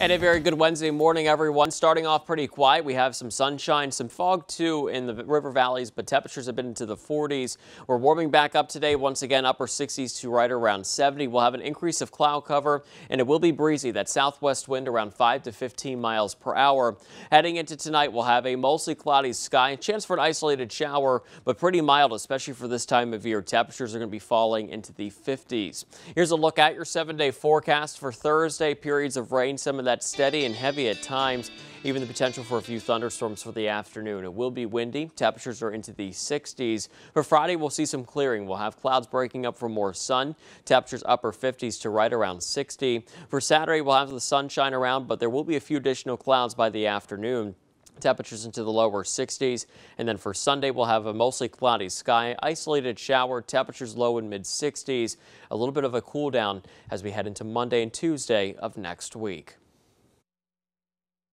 And a very good Wednesday morning, everyone. Starting off pretty quiet. We have some sunshine, some fog too in the river valleys, but temperatures have been into the 40s. We're warming back up today. Once again, upper 60s to right around 70. We'll have an increase of cloud cover and it will be breezy. That southwest wind around 5 to 15 miles per hour. Heading into tonight, we'll have a mostly cloudy sky. Chance for an isolated shower, but pretty mild, especially for this time of year. Temperatures are going to be falling into the 50s. Here's a look at your seven day forecast for Thursday. Periods of rain, some that steady and heavy at times. Even the potential for a few thunderstorms for the afternoon. It will be windy. Temperatures are into the 60s. For Friday, we'll see some clearing. We'll have clouds breaking up for more sun. Temperatures upper 50s to right around 60. For Saturday, we'll have the sunshine around, but there will be a few additional clouds by the afternoon. Temperatures into the lower 60s. And then for Sunday, we'll have a mostly cloudy sky, isolated shower, temperatures low in mid 60s. A little bit of a cool down as we head into Monday and Tuesday of next week.